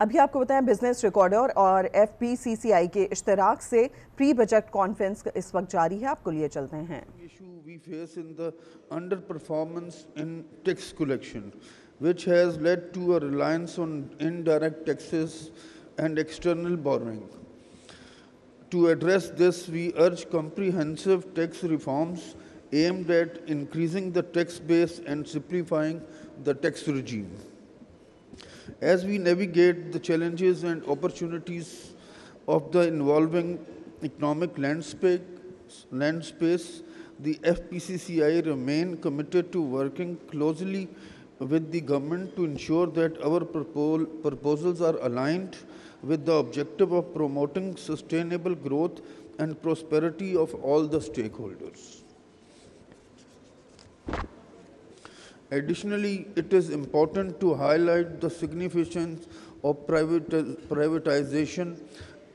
अभी आपको बताएँ बिज़नेस रिकॉर्डर और आई के इश्तराक से प्री बजट कॉन्फ्रेंस इस वक्त जारी है। आपको लिए चलते हैं। Under performance in tax collection which has led to a reliance on indirect taxes and external borrowing to address this we urge comprehensive tax reforms aimed at increasing the tax base and simplifying the tax regime As we navigate the challenges and opportunities of the evolving economic landscape, landspace, the FPCCI remain committed to working closely with the government to ensure that our propos- proposals are aligned with the objective of promoting sustainable growth and prosperity of all the stakeholders. Additionally, it is important to highlight the significance of privati- privatization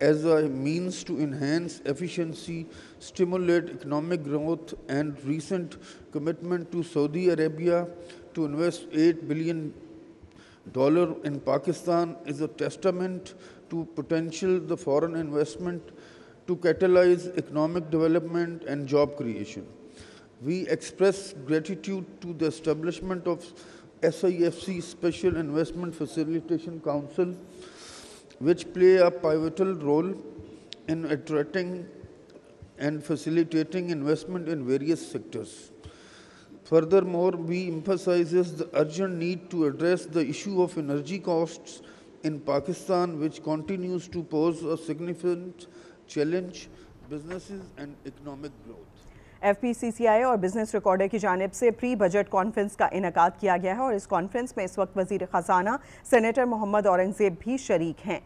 as a means to enhance efficiency, stimulate economic growth, and recent commitment to Saudi Arabia to invest 8 billion dollar in Pakistan is a testament to potential the foreign investment to catalyze economic development and job creation. We express gratitude to the establishment of SIFC Special Investment Facilitation Council, which play a pivotal role in attracting and facilitating investment in various sectors. Furthermore, we emphasizes the urgent need to address the issue of energy costs in Pakistan, which continues to pose a significant challenge businesses and economic growth. FPCCI P सी सी आई और Business recorder की जानब से pre budget conference का इनका किया गया है और इस कॉन्फ्रेंस में इस वक्त वज़ीर ख़जाना, सेनेटर मोहम्मद औरंगज़ेब भी शरीक हैं।